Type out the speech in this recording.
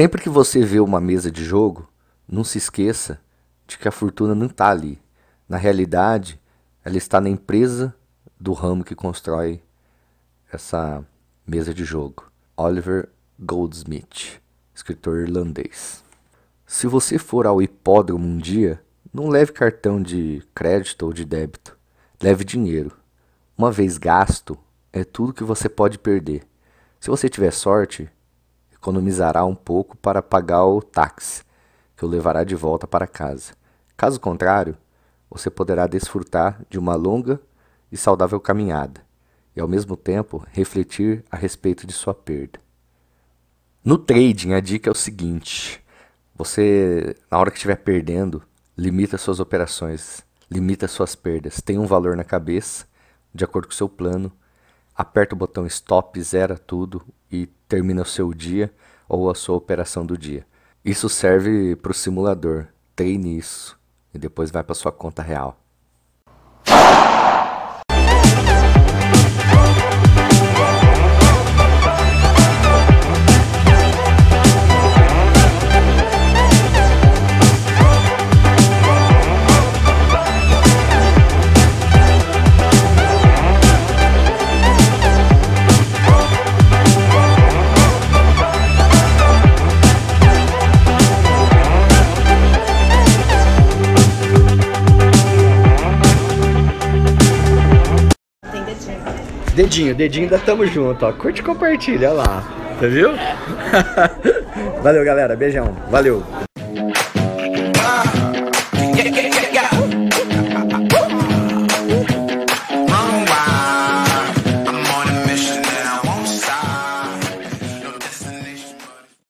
Sempre que você vê uma mesa de jogo, não se esqueça de que a fortuna não está ali. Na realidade, ela está na empresa do ramo que constrói essa mesa de jogo. Oliver Goldsmith, escritor irlandês. Se você for ao hipódromo um dia, não leve cartão de crédito ou de débito. Leve dinheiro. Uma vez gasto, é tudo que você pode perder. Se você tiver sorte, economizará um pouco para pagar o táxi, que o levará de volta para casa. Caso contrário, você poderá desfrutar de uma longa e saudável caminhada e, ao mesmo tempo, refletir a respeito de sua perda. No trading, a dica é o seguinte: você, na hora que estiver perdendo, limita suas operações, limita suas perdas, tem um valor na cabeça, de acordo com o seu plano, aperta o botão stop, zera tudo termina o seu dia ou a sua operação do dia. Isso serve para o simulador. Treine isso e depois vai para sua conta real. Dedinho, dedinho ainda tamo junto, ó. Curte e compartilha, olha lá. Você viu? Valeu, galera. Beijão. Valeu.